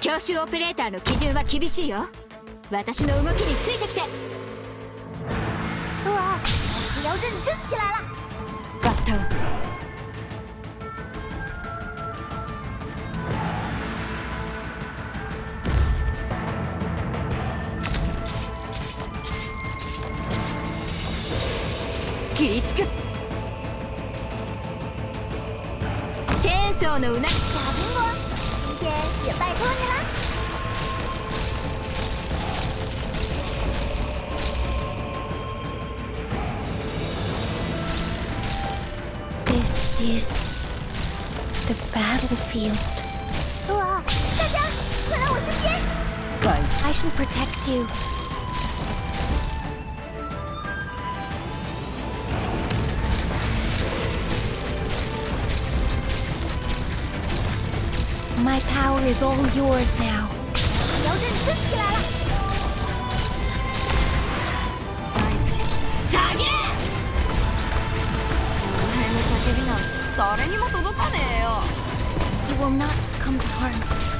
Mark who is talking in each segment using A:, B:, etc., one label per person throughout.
A: 教習オペレーターの基準は厳しいよ。私の動きについてきて。
B: 哇，可要认真起来了！
A: 切り尽くすチェーンソーのうなぎ
B: 小苹果，今天也拜托你啦！
C: This is the battlefield.
B: 哇，大家快来我身边！
C: I shall protect you. My power is all yours now. It will not come to harm.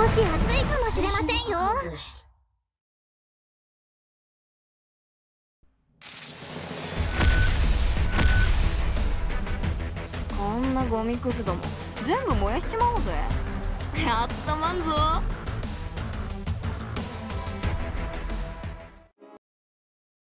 B: 少し暑いかもしれませんよ。
A: こんなゴミくずども全部燃やしちまおうぜやったまんぞ